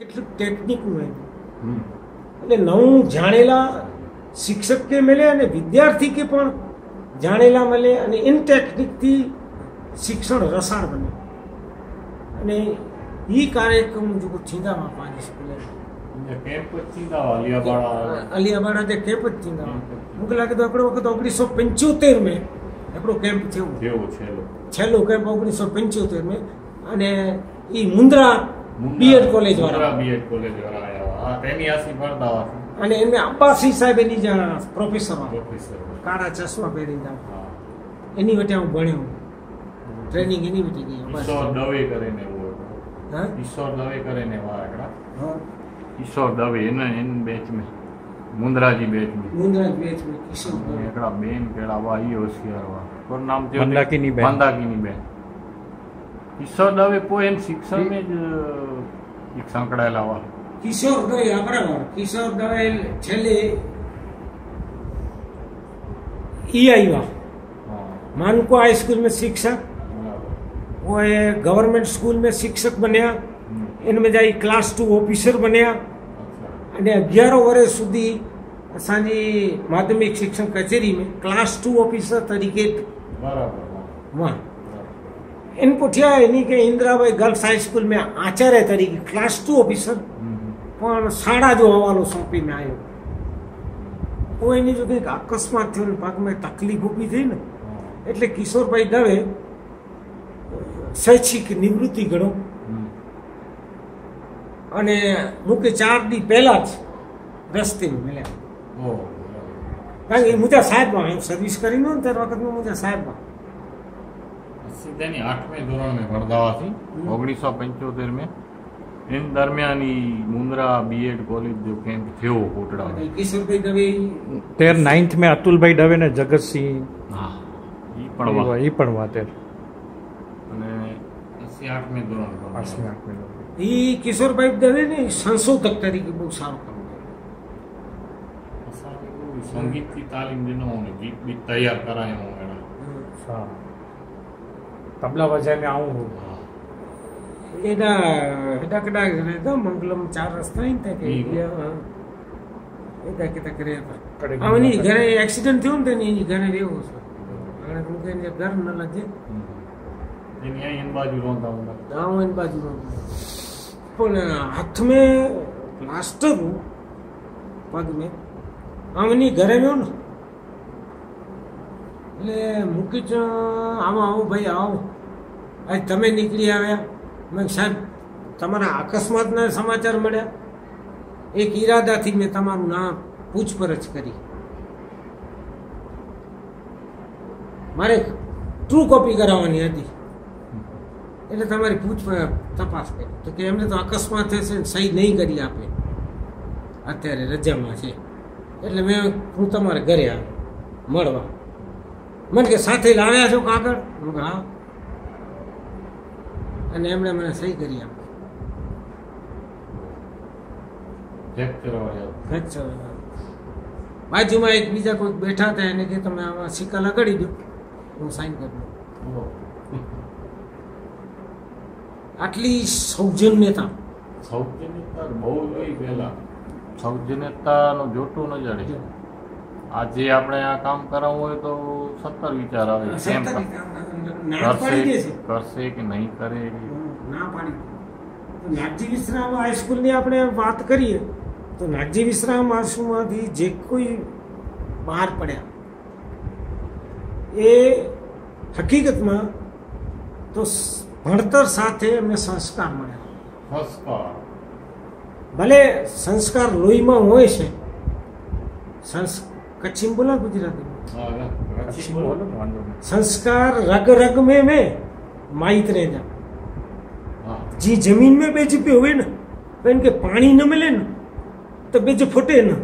કેટલું ટેકનિકનું હોય હમ. એટલે નવું જાણેલા શિક્ષક કે મળે અને વિદ્યાર્થી કે પણ જાણેલા મળે અને ઇન ટેકનિકથી શિક્ષણ રસાળ બને અને એ કાર્યક્રમ જો થીંદામાં પાંચ સ્કૂલે અહીંયા કેમ્પ જ થીંદા અલિયાબાડા અલિયાબાડા જે કેમ્પ જ થીંદામાં મૂકે લાગે તો આપણો વખત ઓગણીસો પંચોતેર મેં આપણો કેમ્પ થયો જેવો છે એ લોકો. છેલ્લો કેમ્પ ઓગણીસો પંચોતેર મેં અને એ મુન્દ્રા બીએડ કોલેજ વાળા. બીએડ કોલેજ વાળા આવ્યા હા તેની આસી ભણતા હતા અને એમને અબ્બાસી સાહેબ એની જાણ પ્રોફેસર પ્રોફેસર કાળા ચશ્મા પહેરીને જાવ. હા. એની વટે હું ભણ્યો ટ્રેનિંગ એની વટે ગઈ ઈશ્વર દવે કરીને હા? ઈશ્વર દવે કરીને વાળા હા. ઈશ્વર દવે એને એની બેચ મે મુંદ્રાજી બેચ મે મુન્દ્રા બેચ મેં કિશોર દવે. એકડા બેન કેળા વાયો ઈ હોશિયાર વા કોણ નામ થયું? મંદાકીની બેન. મંદાકીની બેન. ઈશ્વર દવે પોએન શિક્ષણ में જ એક સંકળાયેલા વા કિશોર દવે આ બરાબર કિશોર દવે છેલ્લે ઈ આવ્યા હા मानको हाई स्कूल में शिक्षक બરાબર वो ये गवर्नमेंट स्कूल में शिक्षक बन्या હમ. इनमें जाई क्लास टू ऑफिसर बन्या અચ્છા અને અગિયારો વર્ષ સુધી असांजी माध्यमिक शिक्षण कचेरी में क्लास टू ऑफिसर तरीके બરાબર હા. એને પૂછ્યા એની કે ઇન્દ્રાભાઈ ગર્લ્સ હાઈસ્કૂલ મેં આચાર્ય તરીકે ક્લાસ ટુ ઓફિસર પણ શાળા જો હવાલો સોંપીને આવ્યો તો એની જો કંઈક અકસ્માત થયો ને પાકમાં તકલીફ ઊભી થઈ ને એટલે કિશોરભાઈ દવે શૈક્ષિક નિવૃત્તિ ગણો. અને મૂકે ચાર દી પહેલા જ રસ્તે મળ્યા. કારણ કે મુજા સાહેબમાં સર્વિસ કરી નો ત્યાર વખત મુજા સાહેબમાં. તેની આઠમી ધોરણ મેં ઓગણીસો પંચોતેર મેં એમ દરમિયાન મુન્દ્રા બીએડ કોલેજ જો કેમ્પ થયો કોટડા કિશોરભાઈ દવે તેર નાઇન્થ મેં અતુલભાઈ દવે ને જગતસિંહ. હા એ પણ એ પણ વાતે અને અસી આઠમી ધોરણ અસી આઠમી ધોરણ. એ કિશોરભાઈ દવે ને સંશોધક તરીકે બહુ સારું કામ કર્યું સંગીતની તાલીમ દેનો ગીત બી તૈયાર કરાયો હું એને સારું તબલા વજાય મેં આવું હું એના હેડા કડા રેદા મંગલમ ચાર રસ્તા ઇન તકે એદા કેતા કરે આવની ઘરે એક્સિડન્ટ થયો ને તેની ઘરે રેવો છે અને હું કહીને ઘર ન લાગે એની અહીં એન બાજુ રોંતા હું ના હું એન બાજુ રોંતા પણ હાથ મેં પ્લાસ્ટર હું પગ મેં આવની ઘરે રહ્યો ને એટલે મૂકી આવો આવો ભાઈ આવો આજ તમે નીકળી આવ્યા. મેં સાહેબ, તમારા અકસ્માતના સમાચાર મળ્યા. એક ઈરાદાથી મેં તમારું નામ પૂછપરછ કરી. મારે ટ્રુ કોપી કરાવવાની હતી. એટલે તમારી પૂછ તપાસ કરી. તો કે એમને તો અકસ્માત થશે સહી નહીં કરી આપે. અત્યારે રજામાં છે. એટલે મેં, હું તમારે ઘરે આવ્યો. મળવા. મને કે સાથે લાવ્યા છો કાગળ હા. અને એમણે મને સહી કરી આપી બાજુમાં એક બીજા કોઈ બેઠા હતા એને કે તમે આમાં સિક્કા લગાડી દો. હું સાઈન કરી દઉં. આટલી સૌજન્યતા. સૌજન્યતા બહુ જોઈ પહેલા. સૌજન્યતાનો જોટું ન જડે. આજે આપણે આ કામ કરાવવું હોય તો સત્તર વિચાર આવે. કરશે કરશે કે નહીં કરે? ના પાડી નાગજી વિશ્રામ હાઈસ્કૂલની આપણે વાત કરીએ તો નાગજી વિશ્રામ હાઈસ્કૂલમાંથી જે કોઈ બહાર પડ્યા એ હકીકતમાં તો ભણતર સાથે એમને સંસ્કાર મળ્યા. સંસ્કાર. ભલે સંસ્કાર લોહીમાં હોય છે સંસ્કાર કચ્છી બોલા ગુજરાતીમાં. संस्कार रग रग में में माइत रह जा હા जी जमीन में बीज पे हुए ना तो इनके पानी न मिले ना तो बीज फूटे ना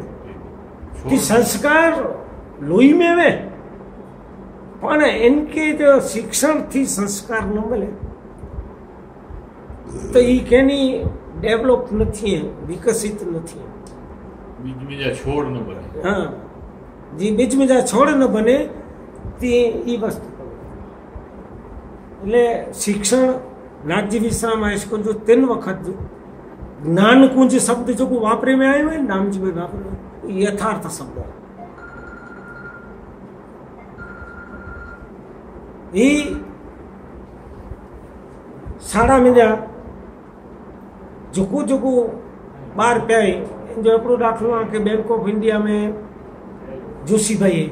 कि संस्कार लोही में हुए પણ એનકે જો શિક્ષણથી સંસ્કાર ન મળે તો એ કેની ડેવલપ નથી એમ, વિકસિત નથી એમ. બીજ બીજા છોડ ન બને હા જે બીજ બીજા છોડ ન બને તે એ વસ્તુ એટલે શિક્ષણ નાગજી વિશ્રામ હાઈસ્કૂલ જો તેન વખત જ્ઞાનકુંજ શબ્દ જો કોઈ વાપરીમાં આવ્યો હોય ને નામજીભાઈ વાપરે યથાર્થ શબ્દ એ સાડા મીજા ઝૂકું ઝૂકું બાર પ્યાય જો આપણું દાખલું કે બેંક ઓફ ઇન્ડિયામાં જોશીભાઈએ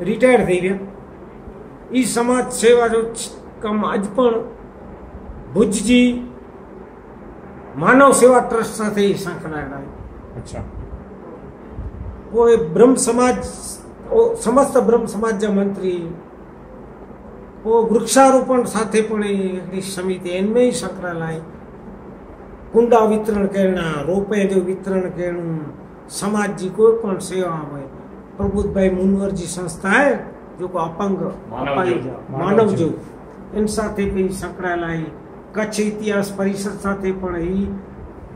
રિટાયર થઈ રહ્યા એ સમાજ સેવા જો કામ આજ પણ ભુજજી માનવ સેવા ટ્રસ્ટ સાથે એ સંકળાયેલા અચ્છા કોઈ બ્રહ્મ સમાજ સમસ્ત બ્રહ્મ સમાજના મંત્રી ઓ વૃક્ષારોપણ સાથે પણ એ સમિતિ એનમેય સંકળાયેલા કુંડા વિતરણ કરના રોપે જો વિતરણ કરનું સમાજની કોઈ પણ સેવા હોય પ્રબુદ્ધભાઈ મુનવરજી સંસ્થાએ જોકો અપંગ અપાઈ માનવ જોગ એની સાથે કંઈ સંકળાયેલા કચ્છ ઇતિહાસ પરિષદ સાથે પણ એ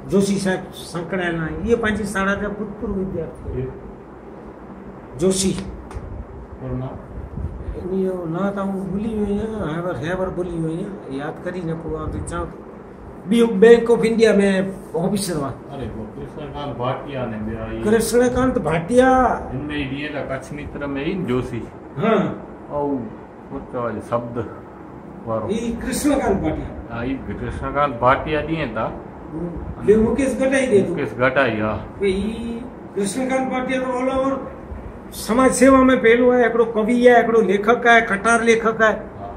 જોશી સાહેબ સંકળાયેલા એ પાંચી શાળાના ભૂતપૂર્વ વિદ્યાર્થી જોશી એની ન હતા હું ભૂલી ગયો હેવર હેવર ભૂલી ગયો યાદ કરીને પૂરું આપણે ચાહું बैंक ऑफ़ इंडिया में ऑफिसर हुआ अरे वो कृष्णकांत भाटिया कृष्णकांत कच्छ मित्र में जोशी। हाँ। तो शब्द कृष्णकांत भाटिया। हाँ, कृष्णकांत भाटिया हाँ। कृष्णकांत भाटिया समाज सेवा में पहलो है एकड़ो कवि है एकड़ो लेखक है कटार लेखक है। हाँ।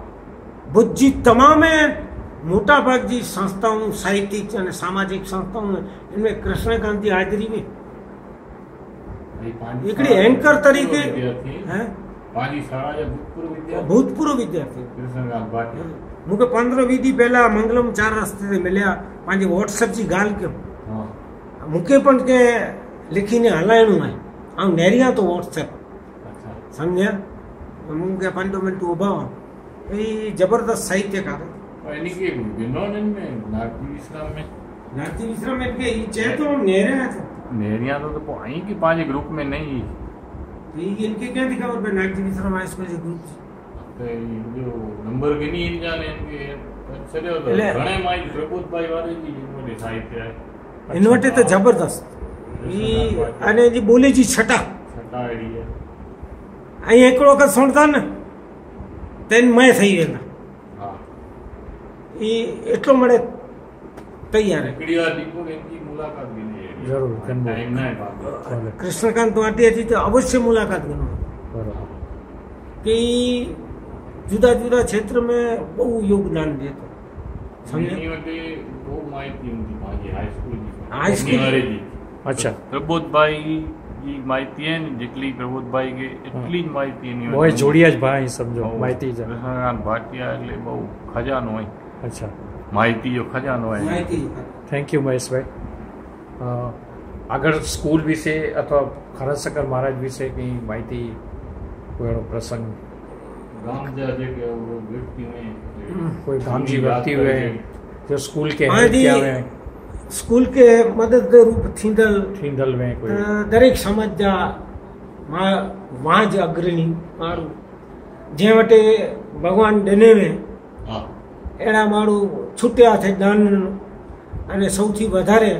बुद्धि तमाम है। મોટાભાગની સંસ્થાઓનું સાહિત્યિક અને સામાજિક સંસ્થાઓનું એમને કૃષ્ણકાંતની હાજરીમાં એકડી એન્કર તરીકે ભૂતપૂર્વ વિદ્યાર્થી મૂકે પંદર વિધિ પહેલા મંગલમ ચાર રસ્તે મળ્યા પાંજે વોટ્સએપ જી ગાલ કેમ મૂકે પણ કે લખીને હલાયણું હોય આમ નેરિયા તો વોટ્સએપ સમજ્યા મૂકે પંડો મિનિટ ઉભા એ જબરદસ્ત સાહિત્યકાર હતા എനിക്ക് तो तो।, तो तो। आई कि पाँच ग्रुप में नहीं। तो ये इनके क्या दिखा और नागपुर मिश्रा हाई स्कूल जो ग्रुप तो जो नंबर भी नहीं इनका ने इनके सरे तो घणे माई प्रबोध भाई वाले जी इनवटे साहित्य है। इनवटे अच्छा तो ज़बरदस्त। ई अने जी बोली जी छटा। छटा अहिड़ी है। आई एकड़ो का सुनता ना तेन मैं सही है ना। એ એટલો મળે તૈયાર જરૂર કૃષ્ણકાંત વાટિયાથી તો અવશ્ય મુલાકાત ગણો કે જુદા જુદા ક્ષેત્ર મેં બહુ યોગદાન દેતો હાઈસ્કૂલ અચ્છા પ્રબોધભાઈ ઈ માહિતી હે ને જેટલી પ્રબોધભાઈ કે એટલી જ માહિતી એની હોય જોડિયા જ ભાઈ સમજો માહિતી જ ભાટિયા એટલે બહુ ખજાનો હોય અચ્છા માહિતી જો ખજાનો માહિતી થેન્ક યુ મહેશભાઈ આગળ સ્કૂલ વિશે અથવા ખરસકર મહારાજ વિશે કંઈ માહિતી કોઈનો પ્રસંગ कोई धाम जी व्यक्ति हुए जो स्कूल के हैं हाँ स्कूल के मदद रूप थींदल। थींदल में कोई? दरेक समाज जा माँ वाज अग्रणी माण्हू जंहिं वटि भॻवानु ॾिने में એના મારું છૂટ્યા છે દાન અને સૌથી વધારે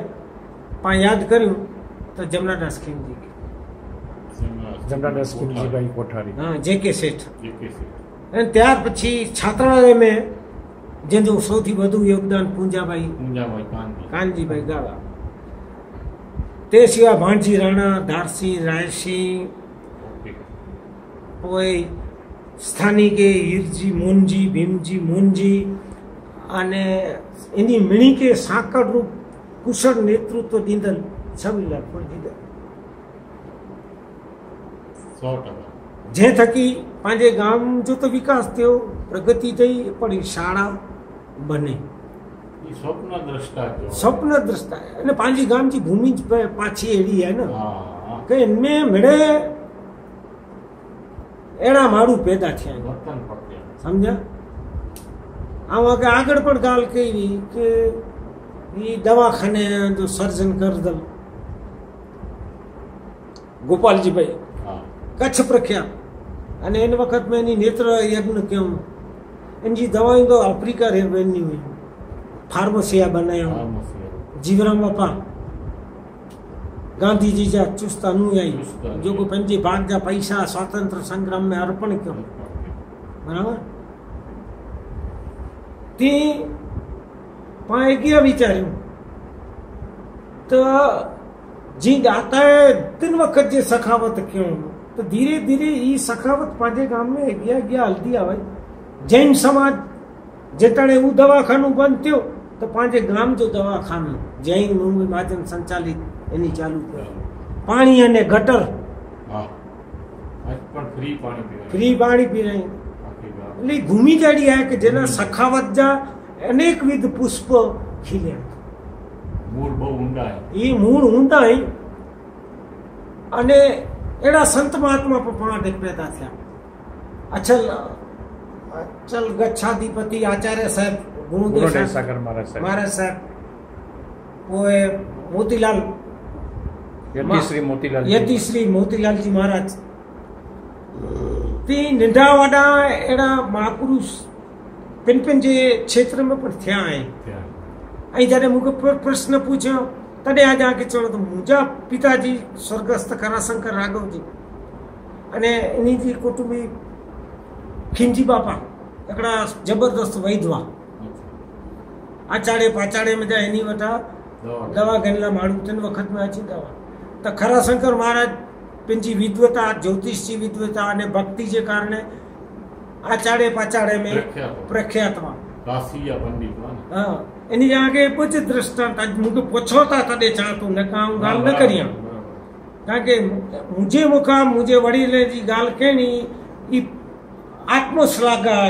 પણ યાદ કર્યું તો જમનાદાસ ખીમજી જમનાદાસ ખીમજીભાઈ કોઠારી. હા જે કે શેઠ. અને ત્યાર પછી છાત્રાલય મેં જેનું સૌથી વધુ યોગદાન પૂંજાભાઈ પૂંજાભાઈ કાનજીભાઈ ગાવા. તે સિવાય ભાણજી રાણા ધારસિંહ રાયસિંહ કોઈ સ્થાનિકે હીરજી મોનજી ભીમજી મોનજી અને એની મિણીકે સાંકળરૂપ કુશળ નેતૃત્વ દીંદલ છબીલા પણ દીધલ જે થકી પાંજે ગામ જો તો વિકાસ થયો પ્રગતિ થઈ પણ એ શાળા બને. સ્વપ્ન દ્રષ્ટા સ્વપ્ન દ્રષ્ટા. અને પાંજી ગામની ભૂમિ જ પાછી એવી હે ને. કે મેં મેળે એના મારું પેદા થયા. સમજ્યા? આમાં કે આગળ પણ ગાલ કરી કે એ દવાખાને સર્જન કરદલ ગોપાલજીભાઈ કચ્છ પ્રખ્યાત. અને એને વખત મેં એની નેત્ર યજ્ઞ કેમ એની દવાઓ તો આફ્રિકા રેલવેની હોય. ફાર્મસિયા બનાવ્યા. જીવરામ બાપા. ગાંધીજી જા ચુસ્ત અનુયાયી જોગો પંજી ભાગ્યા પૈસા સ્વાતંત્ર્ય સંગ્રામ મેં અર્પણ કર્યો. બરાબર? संग्राम में अर्पण कयो बराबर तीअं पाण अॻियां वीचारियूं त जीअं ॾाताए तिन वक़्त जे सखावत कयूं त धीरे धीरे ई सखावत पंहिंजे गाम में अॻियां अॻियां हलंदी आहे भई जैन समाज जेतणे हू दवाखानो बंदि थियो त पंहिंजे गाम जो दवाखानो जैन मुंबई महाजन संचालित એની ચાલુ કરી પાણી અને ગટર હા આજ પણ ફ્રી પાણી પીવાય ફ્રી પાણી પી રહી આખી ગામ. એટલી ભૂમિ જાડ્યા કે જેના સખાવત અનેકવિધ પુષ્પ ખીલ્યા મૂળ બહુ ઊંડા એ મૂળ ઊંડા અને એના સંત મહાત્મા પણ પેદા થયા અચલ અચલ ગચ્છાધિપતિ આચાર્ય સાહેબ ગુરુદેવ મહારાજ સાહેબ ઓએ મોતીલાલ યતિશ્રી મોતીલાલ યતિશ્રી મોતીલાલજી મહારાજ તે નંઢા વડા એના મહાપુરુષ પિન પિન જે ક્ષેત્રમાં પણ થયા અહીં અહીં જ્યારે મુકે પ્રશ્ન પૂછ્યો તને આજે આ કિસ્સામાં તો મુજા પિતાજી સ્વર્ગસ્થ કરાશંકર રાઘવજી અને એની જે કુટુંબી ખીંજી બાપા એકડા જબરદસ્ત વૈધવા આચાડે પાચાડે મજા એની વટા દવા ગયેલા માળું ત્રણ વખત મેં આચી દવા તો ખરાશંકર મહારાજ माण्हू टिनि वक़्त में अची दवा त खराशंकर महाराज पंहिंजी विद्वता ज्योतिष जी विद्वता अने भक्ति जे कारणे आचार्य पाचार्य में પ્રખ્યાત હોય. प्रख्यात हुआ કાશી યા પંડિત હોય ને. હા એની આગે कुझु दृष्टांत अॼु मूंखे पुछो था तॾहिं चवां थो न का आऊं ॻाल्हि न करियां બરાબર. કારણ કે मुंहिंजे मुखां मुंहिंजे वडील जी ॻाल्हि कहिड़ी ई आत्मश्लाघा